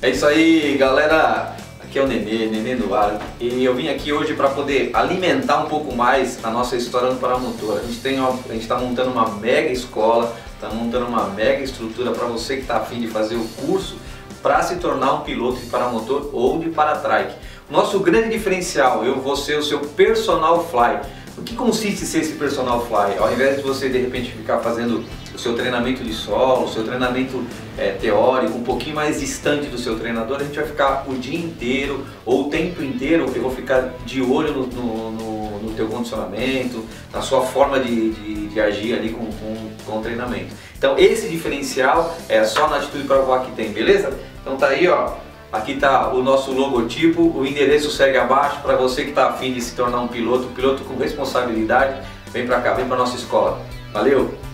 É isso aí, galera. Aqui é o Nenê, Nenê do Ar. E eu vim aqui hoje para poder alimentar um pouco mais a nossa história no Paramotor. A gente está montando uma mega escola, está montando uma mega estrutura para você que está afim de fazer o curso para se tornar um piloto de paramotor ou de paratrike. Nosso grande diferencial, eu vou ser o seu personal fly. O que consiste ser esse personal fly? Ao invés de você de repente ficar fazendo o seu treinamento de solo, o seu treinamento é, teórico, um pouquinho mais distante do seu treinador, a gente vai ficar o dia inteiro ou o tempo inteiro, eu vou ficar de olho no, no, no, no teu condicionamento, na sua forma de, de, de agir ali com, com, com o treinamento. Então esse diferencial é só na atitude para voar que tem, beleza? Então tá aí, ó. Aqui está o nosso logotipo, o endereço segue abaixo para você que está afim de se tornar um piloto, piloto com responsabilidade. Vem para cá, vem para nossa escola. Valeu!